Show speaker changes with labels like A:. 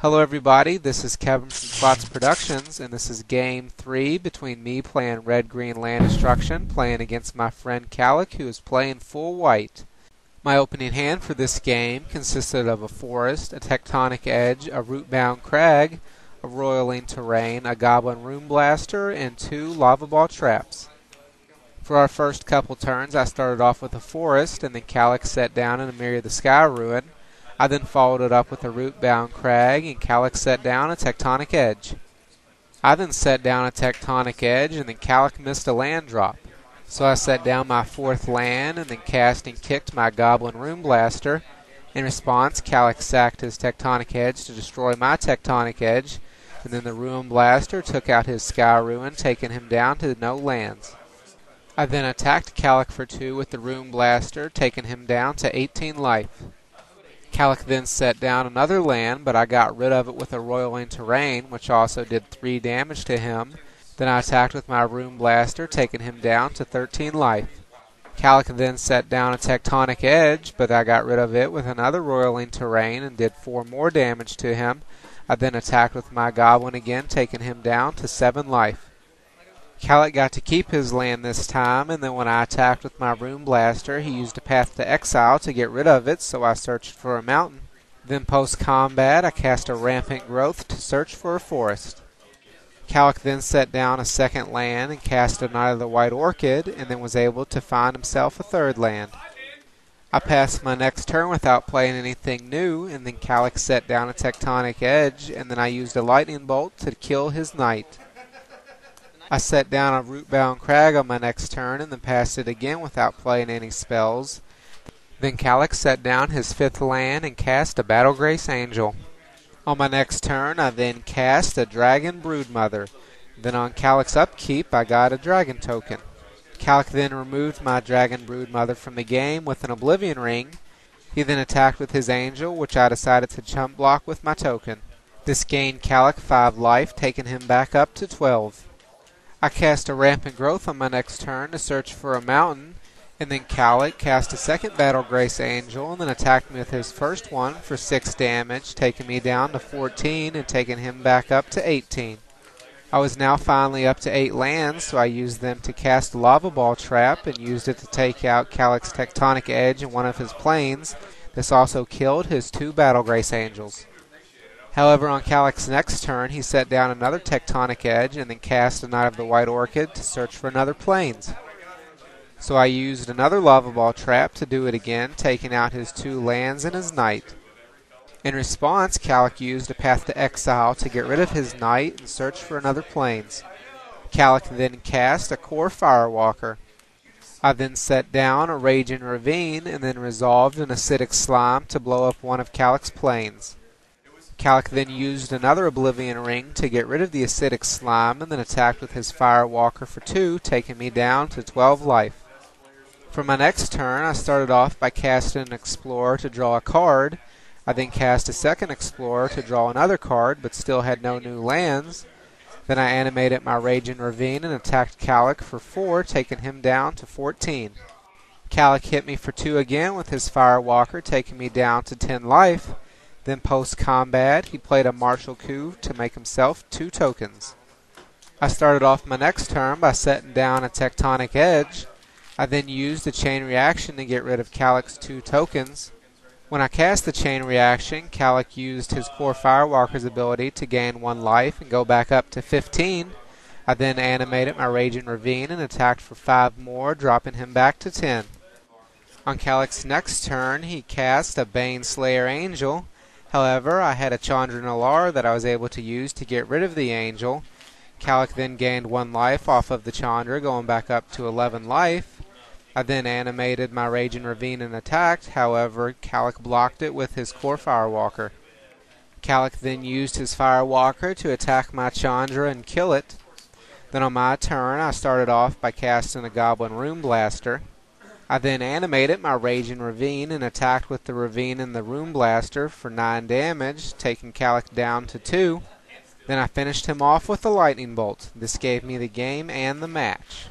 A: Hello everybody, this is Kevin from Klotz Productions, and this is game three between me playing red-green land destruction, playing against my friend Calic, who is playing full white. My opening hand for this game consisted of a forest, a tectonic edge, a Rootbound crag, a roiling terrain, a goblin Ruinblaster, and two Lavaball traps. For our first couple turns, I started off with a forest, and then Calic set down in a Emeria the Sky ruin. I then followed it up with a Rootbound crag, and Calic set down a tectonic edge. I then set down a tectonic edge, and then Calic missed a land drop. So I set down my fourth land, and then cast and kicked my Goblin Ruinblaster. In response, Calic sacked his tectonic edge to destroy my tectonic edge, and then the Ruinblaster took out his Sky Ruin, taking him down to no lands. I then attacked Calic for two with the Ruinblaster, taking him down to 18 life. Calic then set down another land, but I got rid of it with a Roiling Terrain, which also did 3 damage to him. Then I attacked with my Ruinblaster, taking him down to 13 life. Calic then set down a Tectonic Edge, but I got rid of it with another Roiling Terrain and did 4 more damage to him. I then attacked with my Goblin again, taking him down to 7 life. Calic got to keep his land this time, and then when I attacked with my Ruinblaster, he used a Path to Exile to get rid of it, so I searched for a mountain. Then post combat, I cast a Rampant Growth to search for a forest. Calic then set down a second land and cast a Knight of the White Orchid, and then was able to find himself a third land. I passed my next turn without playing anything new, and then Calic set down a Tectonic Edge, and then I used a Lightning Bolt to kill his knight. I set down a Rootbound crag on my next turn and then passed it again without playing any spells. Then Calic set down his fifth land and cast a Battlegrace Angel. On my next turn, I then cast a Dragon Broodmother. Then on Calic's upkeep, I got a Dragon token. Calic then removed my Dragon Broodmother from the game with an Oblivion Ring. He then attacked with his Angel, which I decided to chump block with my token. This gained Calic 5 life, taking him back up to 12. I cast a Rampant Growth on my next turn to search for a mountain, and then Calic cast a second Battlegrace Angel and then attacked me with his first one for 6 damage, taking me down to 14 and taking him back up to 18. I was now finally up to 8 lands, so I used them to cast a Lavaball Trap and used it to take out Calic's Tectonic Edge in one of his plains. This also killed his two Battlegrace Angels. However, on Calic's next turn, he set down another Tectonic Edge and then cast a Knight of the White Orchid to search for another Plains. So I used another Lavaball Trap to do it again, taking out his two lands and his Knight. In response, Calic used a Path to Exile to get rid of his Knight and search for another Plains. Calic then cast a Kor Firewalker. I then set down a Raging Ravine and then resolved an Acidic Slime to blow up one of Calic's plains. Calic then used another Oblivion Ring to get rid of the acidic slime and then attacked with his Firewalker for 2, taking me down to 12 life. For my next turn, I started off by casting an Explore to draw a card. I then cast a second Explore to draw another card, but still had no new lands. Then I animated my Raging Ravine and attacked Calic for 4, taking him down to 14. Calic hit me for 2 again with his Firewalker, taking me down to 10 life. Then post combat, he played a martial coup to make himself two tokens. I started off my next turn by setting down a tectonic edge. I then used the chain reaction to get rid of Calic's two tokens. When I cast the chain reaction, Calic used his Kor Firewalker's ability to gain one life and go back up to 15. I then animated my Raging Ravine and attacked for 5 more, dropping him back to 10. On Calic's next turn, he cast a Baneslayer Angel. However, I had a Chandra Nalaar that I was able to use to get rid of the angel. Calic then gained one life off of the Chandra, going back up to 11 life. I then animated my Raging Ravine and attacked, however, Calic blocked it with his Kor Firewalker. Calic then used his Firewalker to attack my Chandra and kill it. Then on my turn, I started off by casting a Goblin Ruinblaster. I then animated my Raging Ravine and attacked with the Ravine and the Ruinblaster for 9 damage, taking Calic down to 2. Then I finished him off with a Lightning Bolt. This gave me the game and the match.